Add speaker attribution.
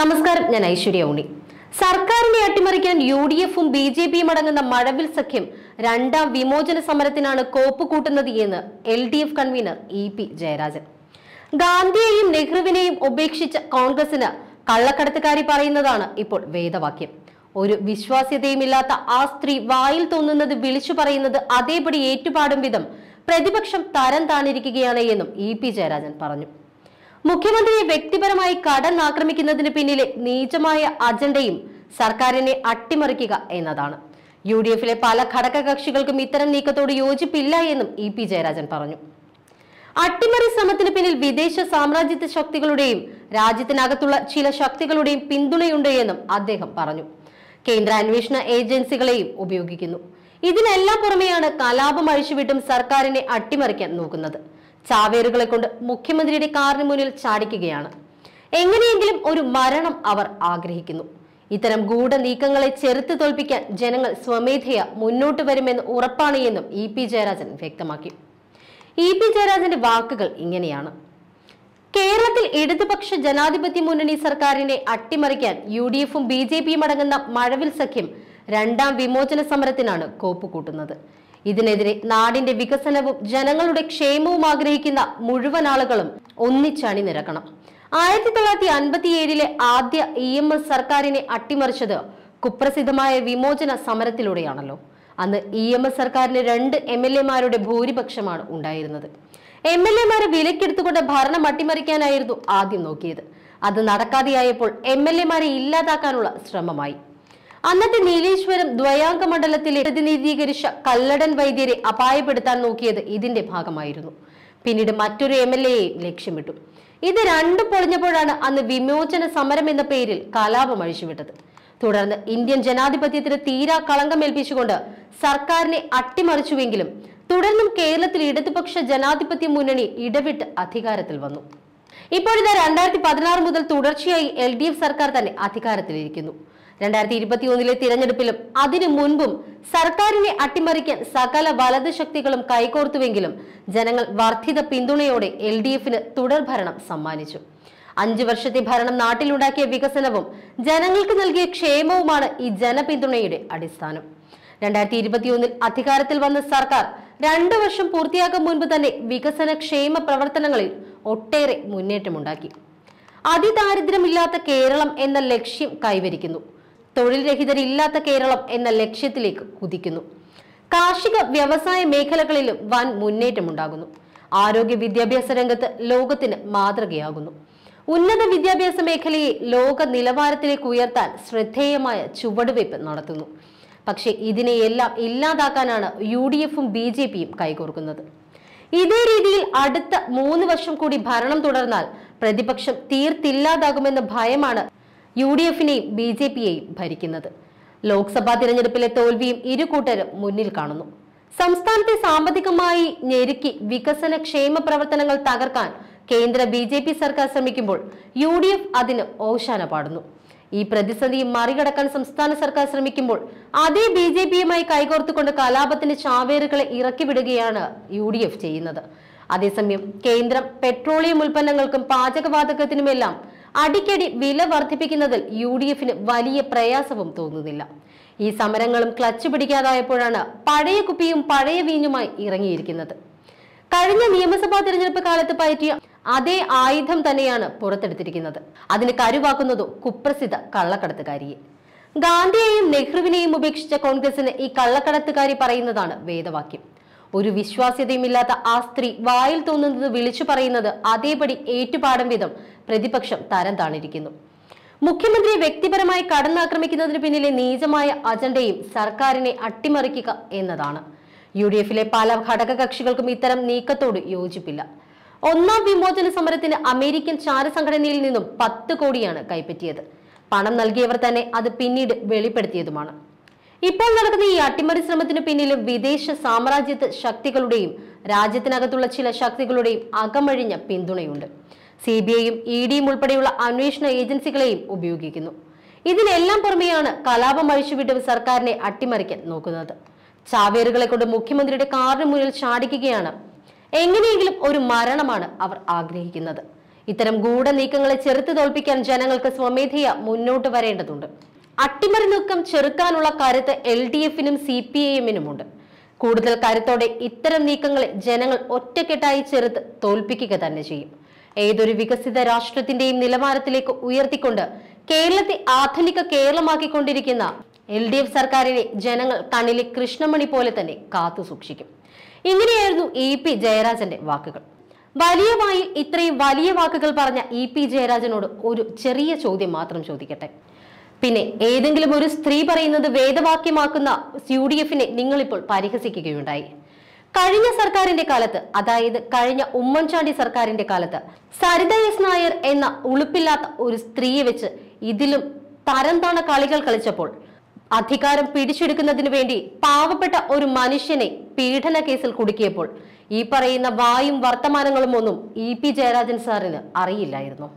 Speaker 1: നമസ്കാരം ഞാൻ ഐശ്വര്യ ഉണ്ണി. സർക്കാരിനെ അട്ടിമറിക്കാൻ യു ഡി എഫും ബി ജെ പിയും അടങ്ങുന്ന മഴവിൽ സഖ്യം രണ്ടാം വിമോചന സമരത്തിനാണ് കോപ്പ് കൂട്ടുന്നത് എന്ന് L D F convener E P Jayarajan. ഗാന്ധിയെയും നെഹ്റുവിനെയും ഉപേക്ഷിച്ച കോൺഗ്രസിന് കള്ളക്കടത്തുകാരി പറയുന്നതാണ് ഇപ്പോൾ വേദവാക്യം. ഒരു വിശ്വാസ്യതയുമില്ലാത്ത ആ സ്ത്രീ വായിൽ തോന്നുന്നത് വിളിച്ചു പറയുന്നത് അതേപടി ഏറ്റുപാടും വിധം പ്രതിപക്ഷം തരം താണിരിക്കുകയാണ് എന്നും ഇ പി ജയരാജൻ പറഞ്ഞു. മുഖ്യമന്ത്രിയെ വ്യക്തിപരമായി കടൽ ആക്രമിക്കുന്നതിന് പിന്നിലെ നീചമായ അജണ്ടയും സർക്കാരിനെ അട്ടിമറിക്കുക എന്നതാണ്. യു ഡി എഫിലെ പല ഘടകകക്ഷികൾക്കും ഇത്തരം നീക്കത്തോട് യോജിപ്പില്ല എന്നും ഇ പി ജയരാജൻ പറഞ്ഞു. അട്ടിമറി ശ്രമത്തിന് പിന്നിൽ വിദേശ സാമ്രാജ്യത്വ ശക്തികളുടെയും രാജ്യത്തിനകത്തുള്ള ചില ശക്തികളുടെയും പിന്തുണയുണ്ട് എന്നും അദ്ദേഹം പറഞ്ഞു. കേന്ദ്ര അന്വേഷണ ഏജൻസികളെയും ഉപയോഗിക്കുന്നു. ഇതിനെല്ലാം പുറമെയാണ് കലാപം അഴിച്ചുവിട്ടും സർക്കാരിനെ അട്ടിമറിക്കാൻ നോക്കുന്നത്. ചാവേറുകളെ കൊണ്ട് മുഖ്യമന്ത്രിയുടെ കാറിന് മുന്നിൽ ചാടിക്കുകയാണ്. എങ്ങനെയെങ്കിലും ഒരു മരണം അവർ ആഗ്രഹിക്കുന്നു. ഇത്തരം ഗൂഢ നീക്കങ്ങളെ ചെറുത്ത് തോൽപ്പിക്കാൻ ജനങ്ങൾ സ്വമേധയ മുന്നോട്ട് വരുമെന്ന് ഉറപ്പാണ് എന്നും ഇ പി ജയരാജൻ വ്യക്തമാക്കി. ഇ പി ജയരാജന്റെ വാക്കുകൾ ഇങ്ങനെയാണ്. കേരളത്തിൽ ഇടതുപക്ഷ ജനാധിപത്യ മുന്നണി സർക്കാരിനെ അട്ടിമറിക്കാൻ യു ഡി എഫും ബി ജെ പിയും അടങ്ങുന്ന മഴവിൽ സഖ്യം രണ്ടാം വിമോചന സമരത്തിനാണ് കോപ്പ് കൂട്ടുന്നത്. ഇതിനെതിരെ നാടിന്റെ വികസനവും ജനങ്ങളുടെ ക്ഷേമവും ആഗ്രഹിക്കുന്ന മുഴുവൻ ആളുകളും ഒന്നിച്ചണിനിരക്കണം ആയിരത്തി തൊള്ളായിരത്തി അൻപത്തിയേഴിലെ ആദ്യ ഇ എം എസ് സർക്കാരിനെ അട്ടിമറിച്ചത് കുപ്രസിദ്ധമായ വിമോചന സമരത്തിലൂടെയാണല്ലോ. അന്ന് ഇ എം എസ് സർക്കാരിന് രണ്ട് എം എൽ എമാരുടെ ഭൂരിപക്ഷമാണ് ഉണ്ടായിരുന്നത്. എം എൽ എമാരെ വിലക്കെടുത്തുകൊണ്ട് ഭരണം അട്ടിമറിക്കാനായിരുന്നു ആദ്യം നോക്കിയത്. അത് നടക്കാതെയായപ്പോൾ എം എൽ എമാരെ ഇല്ലാതാക്കാനുള്ള ശ്രമമായി. അന്നത്തെ നീലേശ്വരം ദ്വയാംഗ മണ്ഡലത്തിലെ പ്രതിനിധീകരിച്ച കല്ലടൻ വൈദ്യരെ അപായപ്പെടുത്താൻ നോക്കിയത് ഇതിന്റെ ഭാഗമായിരുന്നു. പിന്നീട് മറ്റൊരു എം എൽ എയെ ലക്ഷ്യമിട്ടു. ഇത് രണ്ടും പൊളിഞ്ഞപ്പോഴാണ് അന്ന് വിമോചന സമരം എന്ന പേരിൽ കലാപം അഴിച്ചുവിട്ടത്. തുടർന്ന് ഇന്ത്യൻ ജനാധിപത്യത്തിന് തീരാ കളങ്കമേൽപ്പിച്ചുകൊണ്ട് സർക്കാരിനെ അട്ടിമറിച്ചുവെങ്കിലും തുടർന്നും കേരളത്തിൽ ഇടതുപക്ഷ ജനാധിപത്യ മുന്നണി ഇടവിട്ട് അധികാരത്തിൽ വന്നു. ഇപ്പോഴിതാ രണ്ടായിരത്തി പതിനാറ് മുതൽ തുടർച്ചയായി എൽ ഡി എഫ് സർക്കാർ തന്നെ അധികാരത്തിലിരിക്കുന്നു. രണ്ടായിരത്തി ഇരുപത്തി ഒന്നിലെ തിരഞ്ഞെടുപ്പിലും അതിനു മുൻപും സർക്കാരിനെ അട്ടിമറിക്കാൻ സകല വലത് ശക്തികളും കൈകോർത്തുവെങ്കിലും ജനങ്ങൾ വർദ്ധിത പിന്തുണയോടെ എൽ ഡി എഫിന് തുടർഭരണം സമ്മാനിച്ചു. അഞ്ചു വർഷത്തെ ഭരണം നാട്ടിലുണ്ടാക്കിയ വികസനവും ജനങ്ങൾക്ക് നൽകിയ ക്ഷേമവുമാണ് ഈ ജനപിന്തുണയുടെ അടിസ്ഥാനം. രണ്ടായിരത്തി ഇരുപത്തിയൊന്നിൽ അധികാരത്തിൽ വന്ന സർക്കാർ രണ്ടു വർഷം പൂർത്തിയാക്കും മുൻപ് തന്നെ വികസന ക്ഷേമ പ്രവർത്തനങ്ങളിൽ ഒട്ടേറെ മുന്നേറ്റമുണ്ടാക്കി. അതിദാരിദ്ര്യമില്ലാത്ത കേരളം എന്ന ലക്ഷ്യം കൈവരിക്കുന്നു. തൊഴിൽ രഹിതരില്ലാത്ത കേരളം എന്ന ലക്ഷ്യത്തിലേക്ക് കുതിക്കുന്നു. കാർഷിക വ്യവസായ മേഖലകളിലും വൻ മുന്നേറ്റമുണ്ടാകുന്നു. ആരോഗ്യ വിദ്യാഭ്യാസ രംഗത്ത് ലോകത്തിന് മാതൃകയാകുന്നു. ഉന്നത വിദ്യാഭ്യാസ മേഖലയെ ലോക നിലവാരത്തിലേക്ക് ഉയർത്താൻ ശ്രദ്ധേയമായ ചുവടുവയ്പ് നടത്തുന്നു. പക്ഷേ ഇതിനെയെല്ലാം ഇല്ലാതാക്കാനാണ് യു ഡി എഫും ബി ജെ പിയും കൈകോർക്കുന്നത്. ഇതേ രീതിയിൽ അടുത്ത മൂന്ന് വർഷം കൂടി ഭരണം തുടർന്നാൽ പ്രതിപക്ഷം തീർത്തില്ലാതാകുമെന്ന ഭയമാണ് യു ഡി എഫിനെയും ബി ജെ പിയെയും ഭരിക്കുന്നത്. ലോക്സഭാ തിരഞ്ഞെടുപ്പിലെ തോൽവിയും ഇരു കൂട്ടരും മുന്നിൽ കാണുന്നു. സംസ്ഥാനത്തെ സാമ്പത്തികമായി ഞെരുക്കി വികസന ക്ഷേമ പ്രവർത്തനങ്ങൾ തകർക്കാൻ കേന്ദ്ര ബി ജെ പി സർക്കാർ ശ്രമിക്കുമ്പോൾ യു ഡി എഫ് അതിന് ഓശാന പാടുന്നു. ഈ പ്രതിസന്ധി മറികടക്കാൻ സംസ്ഥാന സർക്കാർ ശ്രമിക്കുമ്പോൾ അതേ ബി ജെ പിയുമായി കൈകോർത്തുകൊണ്ട് കലാപത്തിന്റെ ചാവേറുകളെ ഇറക്കിവിടുകയാണ് യു ഡി എഫ് ചെയ്യുന്നത്. അതേസമയം കേന്ദ്രം പെട്രോളിയം ഉൽപ്പന്നങ്ങൾക്കും പാചകവാതകത്തിനുമെല്ലാം അടിക്കടി വില വർദ്ധിപ്പിക്കുന്നതിൽ യു ഡി എഫിന് വലിയ പ്രയാസവും തോന്നുന്നില്ല. ഈ സമരങ്ങളും ക്ലച്ച് പിടിക്കാതായപ്പോഴാണ് പഴയ കുപ്പിയും പഴയ വീഞ്ഞുമായി ഇറങ്ങിയിരിക്കുന്നത്. കഴിഞ്ഞ നിയമസഭാ തിരഞ്ഞെടുപ്പ് കാലത്ത് പയറ്റിയ അതേ ആയുധം തന്നെയാണ് പുറത്തെടുത്തിരിക്കുന്നത്. അതിന് കരുവാക്കുന്നതോ കുപ്രസിദ്ധ കള്ളക്കടത്തുകാരിയെ. ഗാന്ധിയെയും നെഹ്റുവിനെയും ഉപേക്ഷിച്ച കോൺഗ്രസിന് ഈ കള്ളക്കടത്തുകാരി പറയുന്നതാണ് വേദവാക്യം. ഒരു വിശ്വാസ്യതയുമില്ലാത്ത ആ സ്ത്രീ വായിൽ തോന്നുന്നത് വിളിച്ചു പറയുന്നത് അതേപടി ഏറ്റുപാടും വിധം പ്രതിപക്ഷം തരം താണിരിക്കുന്നു. മുഖ്യമന്ത്രിയെ വ്യക്തിപരമായി കടന്നാക്രമിക്കുന്നതിന് പിന്നിലെ നീചമായ അജണ്ടയും സർക്കാരിനെ അട്ടിമറിക്കുക എന്നതാണ്. യു ഡി എഫിലെ പല ഘടകകക്ഷികൾക്കും ഇത്തരം നീക്കത്തോട് യോജിപ്പില്ല. ഒന്നാം വിമോചന സമരത്തിന് അമേരിക്കൻ ചാരസംഘടനയിൽ നിന്നും പത്ത് കോടിയാണ് കൈപ്പറ്റിയത്. പണം നൽകിയവർ തന്നെ അത് പിന്നീട് വെളിപ്പെടുത്തിയതുമാണ്. ഇപ്പോൾ നടക്കുന്ന ഈ അട്ടിമറി ശ്രമത്തിന് പിന്നിൽ വിദേശ സാമ്രാജ്യത്വ ശക്തികളുടെയും രാജ്യത്തിനകത്തുള്ള ചില ശക്തികളുടെയും അകമഴിഞ്ഞ പിന്തുണയുണ്ട്. സി ബി ഐയും ഇ ഡിയും ഉൾപ്പെടെയുള്ള അന്വേഷണ ഏജൻസികളെയും ഉപയോഗിക്കുന്നു. ഇതിനെല്ലാം പുറമെയാണ് കലാപം അഴിച്ചുവിട്ട് സർക്കാരിനെ അട്ടിമറിക്കാൻ നോക്കുന്നത്. ചാവേറുകളെ കൊണ്ട് മുഖ്യമന്ത്രിയുടെ കാറിന് മുന്നിൽ ചാടിക്കുകയാണ്. എങ്ങനെയെങ്കിലും ഒരു മരണമാണ് അവർ ആഗ്രഹിക്കുന്നത്. ഇത്തരം ഗൂഢനീക്കങ്ങളെ ചെറുത്തു തോൽപ്പിക്കാൻ ജനങ്ങൾക്ക് സ്വമേധയ മുന്നോട്ട് വരേണ്ടതുണ്ട്. അട്ടിമറി നീക്കം ചെറുക്കാനുള്ള കരുത്ത് എൽ ഡി എഫിനും സി പി ഐഎമ്മിനുമുണ്ട് എമ്മിനുമുണ്ട് കൂടുതൽ കരുത്തോടെ ഇത്തരം നീക്കങ്ങളെ ജനങ്ങൾ ഒറ്റക്കെട്ടായി ചെറുത്ത് തോൽപ്പിക്കുക തന്നെ ചെയ്യും. ഏതൊരു വികസിത രാഷ്ട്രത്തിന്റെയും നിലവാരത്തിലേക്ക് ഉയർത്തിക്കൊണ്ട് കേരളത്തെ ആധുനിക കേരളമാക്കിക്കൊണ്ടിരിക്കുന്ന എൽ ഡി എഫ് സർക്കാരിനെ ജനങ്ങൾ കണ്ണിലെ കൃഷ്ണമണി പോലെ തന്നെ കാത്തു സൂക്ഷിക്കും. ഇങ്ങനെയായിരുന്നു ഇ പി ജയരാജന്റെ വാക്കുകൾ. വലിയ വായിൽ ഇത്രയും വലിയ വാക്കുകൾ പറഞ്ഞ ഇ പി ജയരാജനോട് ഒരു ചെറിയ ചോദ്യം മാത്രം ചോദിക്കട്ടെ. പിന്നെ ഏതെങ്കിലും ഒരു സ്ത്രീ പറയുന്നത് വേദവാക്യമാക്കുന്ന യു ഡി എഫിനെ നിങ്ങളിപ്പോൾ പരിഹസിക്കുകയുണ്ടായി. കഴിഞ്ഞ സർക്കാരിന്റെ കാലത്ത് അതായത് കഴിഞ്ഞ ഉമ്മൻചാണ്ടി സർക്കാരിന്റെ കാലത്ത് സരിത എസ് നായർ എന്ന ഉളുപ്പില്ലാത്ത ഒരു സ്ത്രീയെ വെച്ച് ഇതിലും തരംതാണ കളികൾ കളിച്ചപ്പോൾ അധികാരം പിടിച്ചെടുക്കുന്നതിന് വേണ്ടി പാവപ്പെട്ട ഒരു മനുഷ്യനെ പീഡന കേസിൽ കുടുക്കിയപ്പോൾ ഈ പറയുന്ന വായും വർത്തമാനങ്ങളും ഒന്നും ഇ പി ജയരാജൻ സാറിന് അറിയില്ലായിരുന്നു.